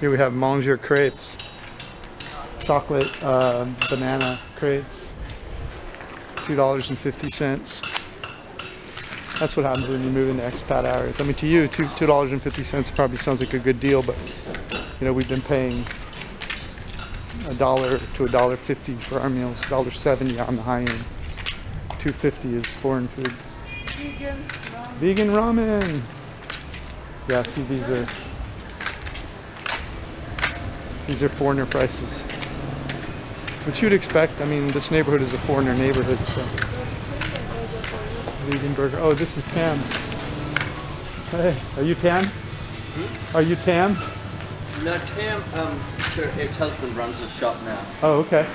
Here we have Manger crepes. Chocolate uh, banana crepes. $2.50. That's what happens when you move into expat areas. I mean, to you, two two dollars and fifty cents probably sounds like a good deal, but you know we've been paying a dollar to a dollar fifty for our meals, dollar seventy on the high end. Two fifty is foreign food. Vegan. ramen. Vegan ramen. Yeah, see these are these are foreigner prices. Which you'd expect. I mean, this neighborhood is a foreigner neighborhood, so. Vegan burger. Oh, this is Tam's. Hey, are you Tam? Are you Tam? No, Tam, um, her ex-husband runs the shop now. Oh, okay.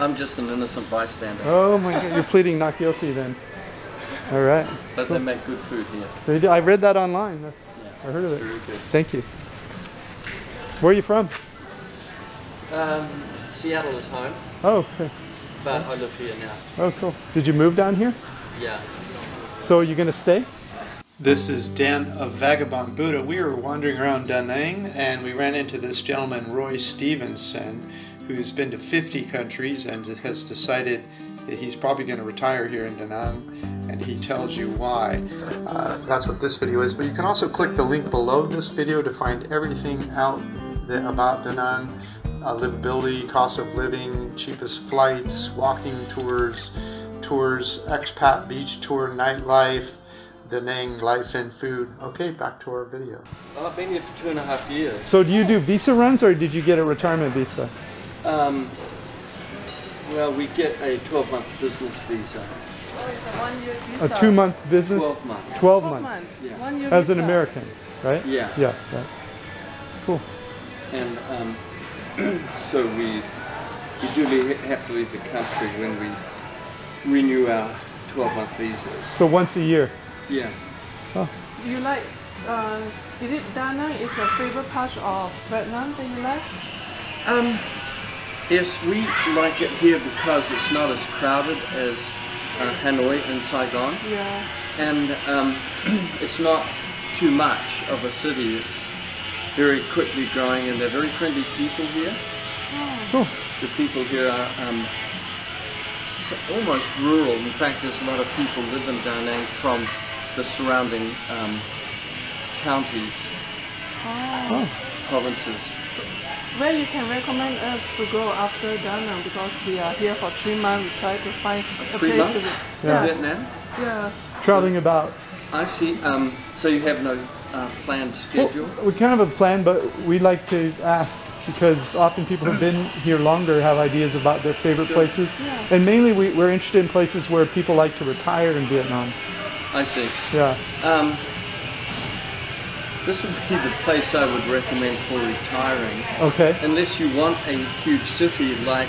I'm just an innocent bystander. Oh my God, you're pleading not guilty then. All right. But they make good food here. They do- I read that online. That's Yeah, I heard of it. Good. Thank you. Where are you from? Um, Seattle is home, Oh, okay. but I live here now. Oh, cool. Did you move down here? Yeah. So are you going to stay? This is Dan of Vagabond Buddha. We were wandering around Da Nang and we ran into this gentleman, Roy Stevenson, who's been to 50 countries and has decided that he's probably going to retire here in Da Nang and he tells you why. Uh, that's what this video is. But you can also click the link below this video to find everything out that, about Da Nang. Uh, livability, cost of living, cheapest flights, walking tours, tours, expat beach tour, nightlife, Da Nang life and food. Okay, back to our video. Well, I've been here for two and a half years. So do you do visa runs or did you get a retirement visa? Um, well, we get a 12-month business visa. Oh, it's a one-year A two month business? 12 months. 12 Twelve months. months. Yeah. One year As an. American, right? Yeah. Yeah, right. Cool. And um, so we, we do have to leave the country when we renew our 12-month visas. So once a year. Yeah. Do you like, uh, is it Da Nang is a favorite part of Vietnam that you like? Um, yes, we like it here because it's not as crowded as uh, Hanoi and Saigon, Yeah. and um, it's not too much of a city. It's very quickly growing, and they're very friendly people here. Cool. The people here are um, almost rural. In fact, there's a lot of people live in Da Nang from the surrounding um, counties, Oh. provinces. Where you can recommend us to go after Da Nang because we are here for three months. We try to find a Three place months? to Yeah. In Vietnam? Yeah. Traveling about. I see. Um, so you have no uh, planned schedule? Well, we kind of have a plan, but we like to ask because often people who've been here longer have ideas about their favorite places. Yeah. And mainly we, we're interested in places where people like to retire in Vietnam. I see. Yeah. Um, this would be the place I would recommend for retiring, Okay. unless you want a huge city like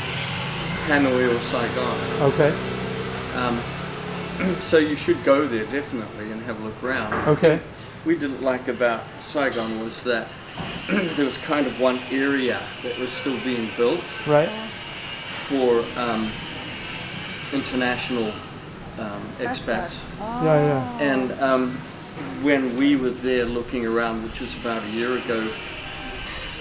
Hanoi or Saigon. Okay. Um, so you should go there definitely and have a look around. Okay. We didn't like about Saigon was that there was kind of one area that was still being built Right. for um, international um, expats. Oh. Yeah, yeah. And um, when we were there looking around, which was about a year ago,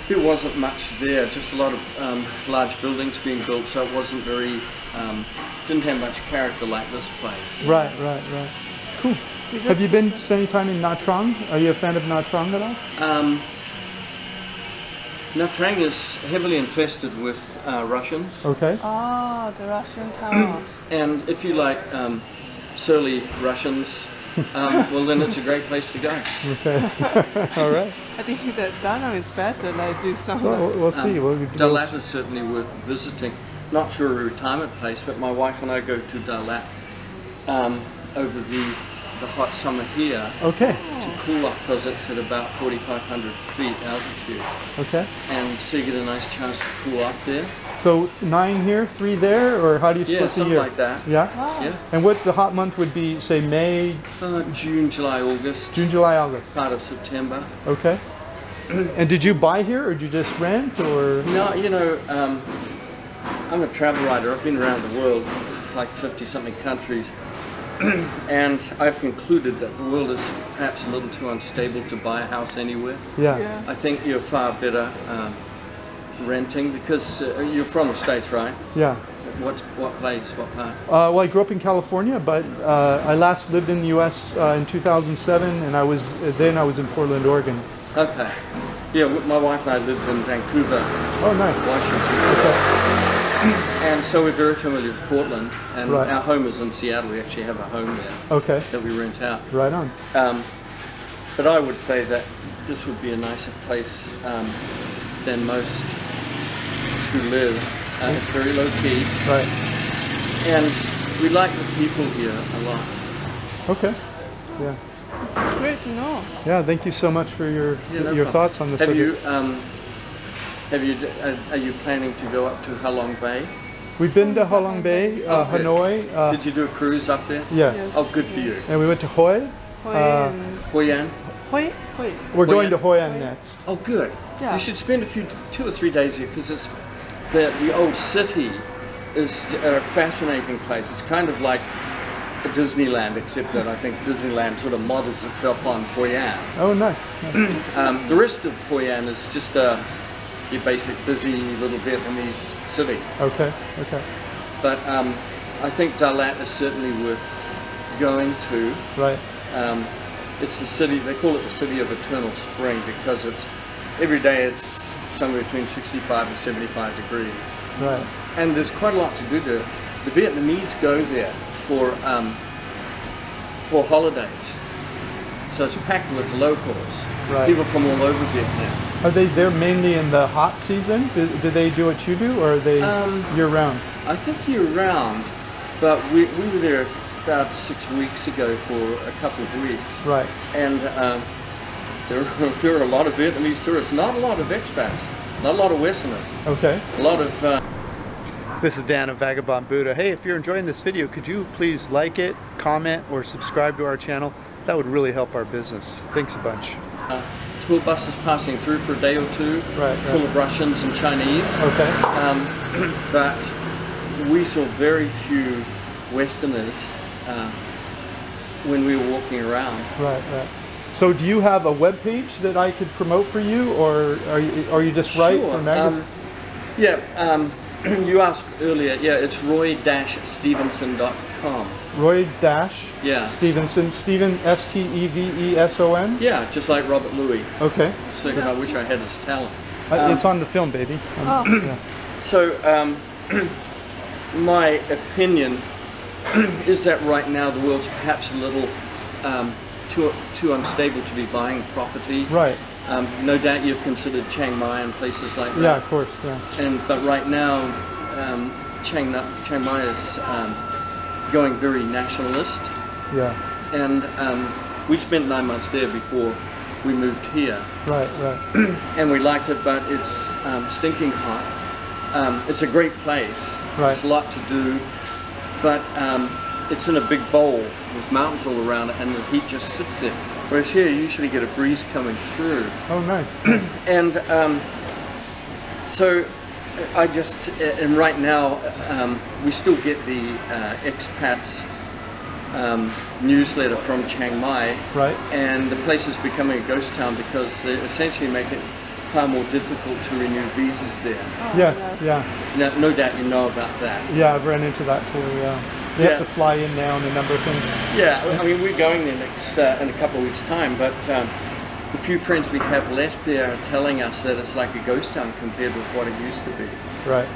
there wasn't much there, just a lot of um, large buildings being built, so it wasn't very, um, didn't have much character like this place. Right, right, right. Cool. We Have you been spending time in Nha Trang? Are you a fan of Nha Trang at all? Um, Nha Trang is heavily infested with uh, Russians, Okay. Oh, the Russian town. and if you like um, surly Russians, um, well then it's a great place to go. Okay. all right. I think that Da Nang is better like this summer. Well, we'll we'll see. Um, We'll, Dalat is certainly worth visiting. Not sure a retirement place, but my wife and I go to Dalat um, over the, the hot summer here Okay. to cool off because it's at about 4,500 feet altitude. Okay. And so you get a nice chance to cool off there. So nine here, three there, or how do you split Yeah, the something year? like that. Yeah. Wow. Yeah. And what the hot month would be? Say May, Uh, June, July, August, June, July, August. part of September. Okay. And did you buy here, or did you just rent, or? No, you know, um, I'm a travel writer. I've been around the world, like 50 something countries. and I've concluded that the world is perhaps a little too unstable to buy a house anywhere. Yeah. Yeah. I think you're far better um, renting because uh, you're from the States, right? Yeah. What's, what place, what part? Uh, well, I grew up in California, but uh, I last lived in the U.S. Uh, in 2007, and I was then I was in Portland, Oregon. Okay. Yeah, my wife and I lived in Vancouver, Oh, nice. Washington. Okay. And so we're very familiar with Portland, and Right. our home is in Seattle. We actually have a home there Okay. that we rent out. Right on. Um, but I would say that this would be a nicer place um, than most to live. Uh, it's very low key, Right. and we like the people here a lot. Okay. Yeah. It's Great to know. Yeah. Thank you so much for your Yeah, no your problem. thoughts on this. Have subject. you um, have you uh, are you planning to go up to Halong Bay? We've been to Halong Bay, uh, Oh. Hanoi. Uh, Did you do a cruise up there? yeah. Yes. Oh, good for you. And we went to Hoi. Hoi Uh, Hoi An? Hoi, Hoi. We're Hoi going to An. Hoi An next. Oh, good. Yeah. You should spend a few, two or three days here because it's the the old city is a fascinating place. It's kind of like a Disneyland, except that I think Disneyland sort of models itself on Hoi An. Oh, nice. nice. Um, the rest of Hoi An is just uh, your basic busy little Vietnamese city. Okay. Okay. But um, I think Dalat is certainly worth going to. Right. Um, it's the city, they call it the city of eternal spring because it's every day it's somewhere between 65 and 75 degrees. Right. And there's quite a lot to do there. The Vietnamese go there for, um, for holidays. So it's packed with locals, Right. people from all over Vietnam. Are they there mainly in the hot season? Do, do they do what you do, or are they Um, year round? I think year round, but we, we were there about six weeks ago for a couple of weeks. Right. and um, there, there are a lot of Vietnamese tourists, not a lot of expats, not a lot of Westerners, Okay. a lot of. Uh, This is Dan of Vagabond Buddha. Hey, if you're enjoying this video, could you please like it, comment, or subscribe to our channel? That would really help our business. Thanks a bunch. tour buses passing through for a day or two, Right, full right. of Russians and Chinese, Okay. um, but we saw very few Westerners uh, when we were walking around. Right, right. So do you have a web page that I could promote for you, or are you, are you just Sure, for magazine? um, yeah, um, you asked earlier. Yeah, it's roy-stevenson.com. Roy Dash Yeah, Stevenson, Steven S T E V E S O N. yeah, just like Robert Louis. Okay. So I wish I had his talent. Uh, Um, it's on the film, baby. Um, Oh. yeah. So, um, my opinion is that right now the world's perhaps a little um, too too unstable to be buying property. Right. Um, no doubt you've considered Chiang Mai and places like that. Yeah, of course. Yeah. And but right now, um, Chiang, Chiang Mai is um, going very nationalist, Yeah. and um, we spent nine months there before we moved here. Right. Right. and we liked it, but it's um, stinking hot. Um, it's a great place. Right. There's a lot to do, but um, it's in a big bowl with mountains all around it, and the heat just sits there. Whereas here, you usually get a breeze coming through, Oh, nice. and um, so I just and right now um, we still get the uh, expats um, newsletter from Chiang Mai, Right. and the place is becoming a ghost town because they essentially make it far more difficult to renew visas there. Oh, Yes. yes. Yeah. No, no doubt you know about that. Yeah. I've run into that too. Yeah. You have to fly in now and a number of things. Yeah, I mean we're going there next uh, in a couple of weeks' time, but um, the few friends we have left there are telling us that it's like a ghost town compared with what it used to be. Right.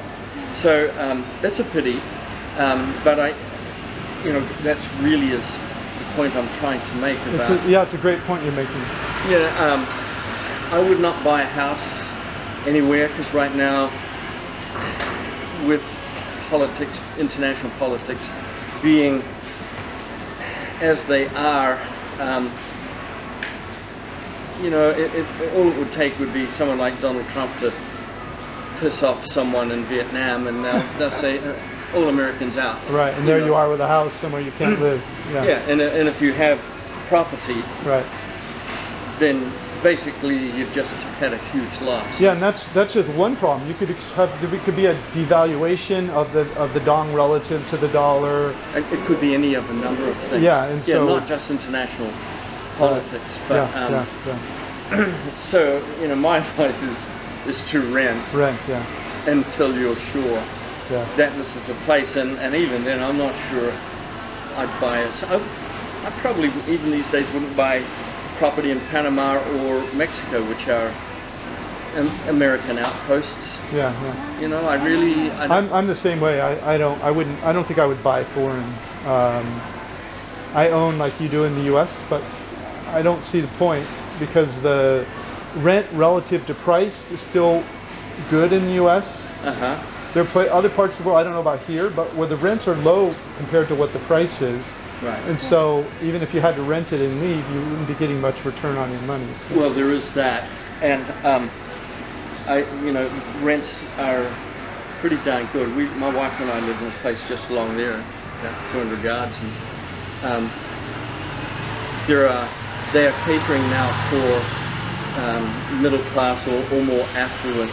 So um, that's a pity, um, but I, you know, that's really is the point I'm trying to make It's about. a, yeah. It's a great point you're making. Yeah, um, I would not buy a house anywhere because right now, with politics, international politics, being as they are, um, you know, it, it, all it would take would be someone like Donald Trump to piss off someone in Vietnam, and they'll, they'll say, uh, "All Americans out." Right. And there know. you are with a house somewhere you can't live. Yeah. Yeah, and, and if you have property, Right. then basically you've just had a huge loss. Yeah, and that's that's just one problem. You could have there could be a devaluation of the of the dong relative to the dollar. It, it could be any of a number of things. Yeah, and yeah, so- not just international politics, but yeah, um, yeah, yeah. so you know, my advice is is to rent Rent, yeah, until you're sure yeah. that this is a place, and, and even then, I'm not sure I'd buy it. So I, I probably even these days wouldn't buy property in Panama or Mexico, which are American outposts. Yeah, yeah. You know, I really, I don't, I'm, I'm the same way. I, I don't I wouldn't I don't think I would buy foreign. Um, I own like you do in the U.S., but I don't see the point because the rent relative to price is still good in the U.S. uh-huh. There are other parts of the world I don't know about here, but where the rents are low compared to what the price is, Right. and so even if you had to rent it and leave, you wouldn't be getting much return on your money. So- Well, there is that, and um, I, you know, rents are pretty darn good. We, my wife and I live in a place just along there, about 200 yards, and um, there are they are catering now for um, middle class or, or more affluent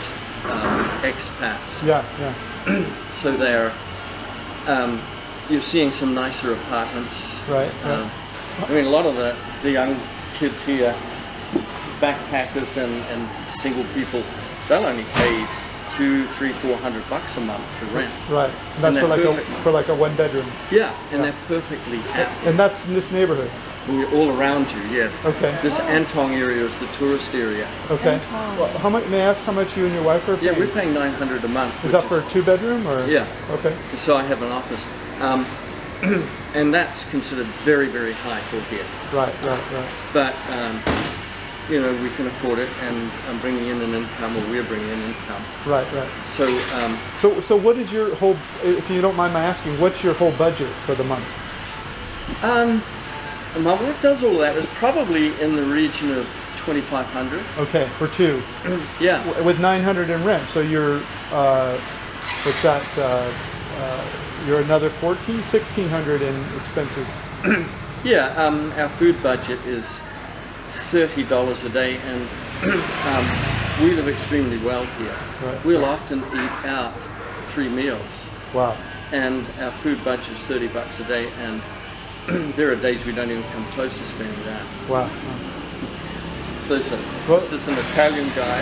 um, expats. yeah, yeah, So they're um, you're seeing some nicer apartments. right. right. Um, I mean, a lot of the, the young kids here, backpackers and, and single people, they'll only pay two, three, four hundred bucks a month for rent. Right. And that's And for like a for like a one bedroom. Yeah, and they're perfectly happy. And that's in this neighborhood. We're all around you, yes. Okay. This An Thuong area is the tourist area. Okay. Well, how much? May I ask how much you and your wife are Yeah, paying? we're paying nine hundred a month. Is that for a two bedroom or? Yeah. Okay. So I have an office, um, and that's considered very, very high for here. Right. Right. Right. but um, you know we can afford it and I'm bringing in an income or we're bringing in income Right. Right. so um, So, so what is your whole? If you don't mind my asking, what's your whole budget for the month? um, my wife does all that is probably in the region of 2500 Okay, for two, yeah W- with 900 in rent. So you're, uh, what's that? Uh, uh, you're another 14, 1600 in expenses. yeah um, our food budget is $30 a day and um, we live extremely well here Right. we'll often eat out three meals Wow. and our food budget is 30 bucks a day and there are days we don't even come close to spending that Wow. So, so this is an Italian guy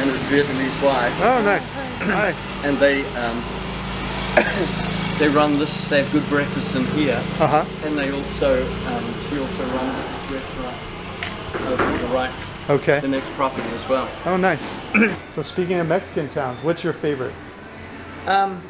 and his Vietnamese wife, Oh, nice. Hi. and they um, they run this. They have good breakfast in here, Uh huh. and they also um, she also runs this restaurant over on the right, Okay. the next property as well. Oh, nice. so speaking of Mexican towns, what's your favorite? Um,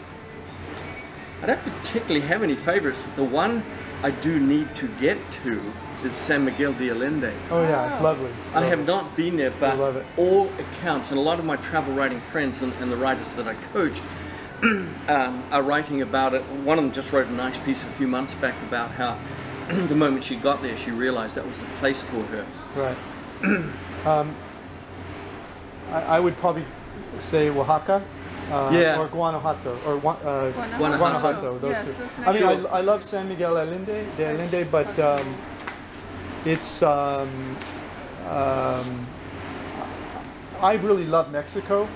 I don't particularly have any favorites. The one I do need to get to is San Miguel de Allende. Oh yeah, it's lovely. I have not been there, but love it. all accounts, and a lot of my travel writing friends and, and the writers that I coach um, are writing about it. One of them just wrote a nice piece a few months back about how the moment she got there, she realized that was the place for her. Right. um, I, I would probably say Oaxaca. Uh, Yeah. Or Guanajuato, or uh, Guanajuato. Guanajuato, those Yes, two. I mean, I. I love San Miguel Allende, de Allende, but um, it's um, um, I really love Mexico,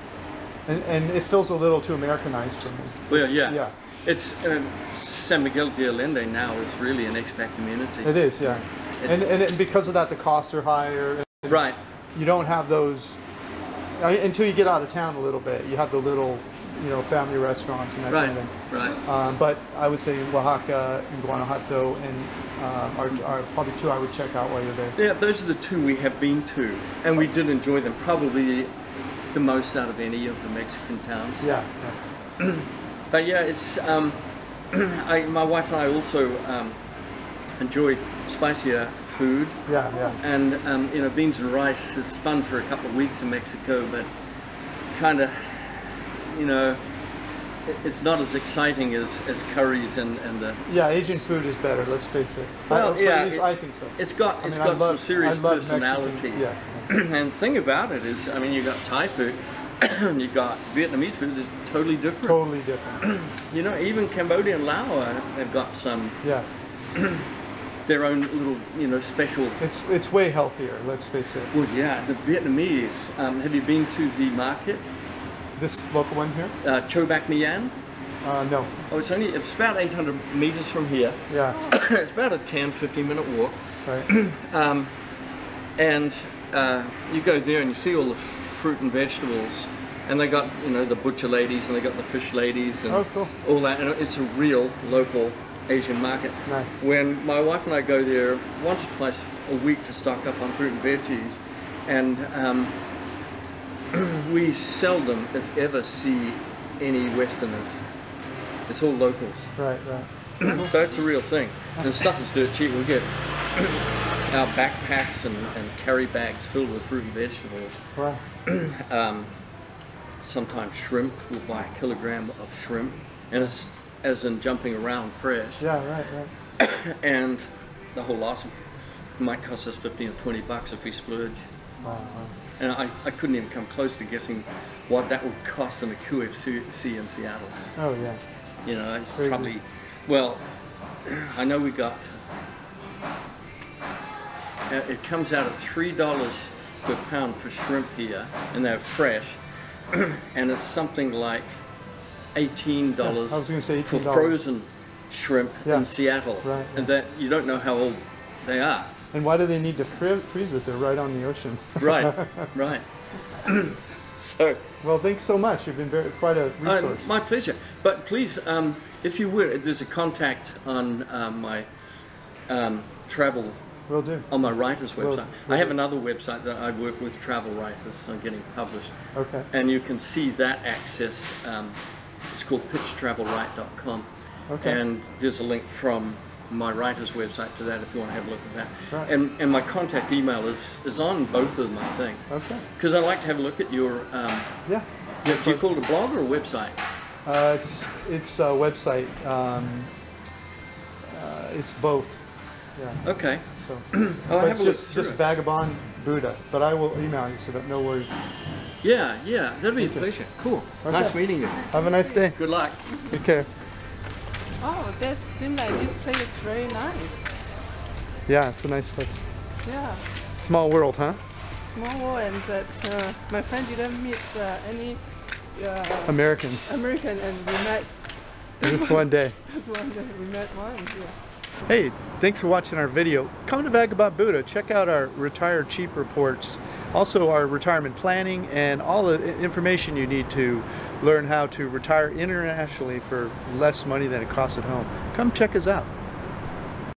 and, and it feels a little too Americanized for me. Well, yeah. Yeah. It's uh, San Miguel de Allende now is really an expat community. It is, yeah. It- And, and it, because of that, the costs are higher. Right. you don't have those I mean, until you get out of town a little bit. You have the little, you know, family restaurants and that Right. kind of thing. Right. Um, but I would say Oaxaca and Guanajuato and uh, are, are probably two I would check out while you're there. Yeah, those are the two we have been to, and we did enjoy them. Probably the most out of any of the Mexican towns. Yeah. yeah. But yeah, it's um, I, my wife and I also um, enjoy spicier food, Yeah, yeah. and um, you know, beans and rice is fun for a couple of weeks in Mexico, but kind of, you know, it's not as exciting as, as curries and, and the. Yeah, Asian food is better. Let's face it. Well, I, yeah, at least it- I think so. It's got I it's mean, I got some love- serious I love Mexican- personality. yeah. and the thing about it is, I mean, you got Thai food, and you got Vietnamese food that's totally different. Totally different. You know, even Cambodia and Laos have got some Yeah. Their own little, you know, special. It's it's way healthier. Let's face it. Well, yeah, the Vietnamese. Um, have you been to the market, This local one here? uh, Cho Bac My An? Uh, no. Oh, it's only it's about 800 meters from here. Yeah. it's about a 10, 15 minute walk. Right. and uh, you go there and you see all the fruit and vegetables and they got you know the butcher ladies and they got the fish ladies and Oh, cool. all that and it's a real local asian market Nice. when my wife and i go there once or twice a week to stock up on fruit and veggies and um, we seldom if ever see any westerners it's all locals Right. Right. so it's a real thing. And stuff is dirt cheap. We get our backpacks and, and carry bags filled with fruit and vegetables. Wow. Sometimes shrimp. We'll buy a kilogram of shrimp, and it's as in jumping around fresh. Yeah. Right. Right. And the whole lot might cost us 15 or 20 bucks if we splurge. Wow. wow. And I, I couldn't even come close to guessing what that would cost in a QFC in Seattle. Oh yeah. You know, it's Crazy. probably, well, I know we got, uh, it comes out at $3 per pound for shrimp here, and they're fresh, and it's something like $18 I was gonna say for $18. frozen shrimp Yeah. in Seattle. Right, And that you don't know how old they are. And why do they need to freeze it? They're right on the ocean. Right, right. so, Well, thanks so much. You've been very quite a Uh, resource. my pleasure. But please, um, if you would, there's a contact on um, my um, travel Will do. on my writer's Will- website. will I have do. another website that I work with travel writers on getting published, Okay. and you can see that access. Um, it's called pitchtravelwrite.com, Okay. and there's a link from my writer's website to that if you want to have a look at that. Right. And and my contact email is is on both of them, I think, Okay. because I'd like to have a look at your. Um, Yeah. do you call it a blog or a website? Uh, it's it's a website. Um, uh, it's both. Yeah. Okay. So. I'll have a look just through just it. vagabond Buddha. But I will email you so that no worries. Yeah, yeah, that'd be a pleasure. Cool. Okay. Nice meeting you. Have a nice day. Good luck. Take care. Oh, that seems like this place is very nice. Yeah, it's a nice place. Yeah, Small world, huh? small world, and that uh, my friend didn't meet uh, any uh, Americans. American, and we met Just one day. one. day. We met one. Yeah. Hey, thanks for watching our video. Come to Vagabond Buddha. Check out our Retire Cheap reports, also our retirement planning, and all the information you need to learn how to retire internationally for less money than it costs at home. Come check us out.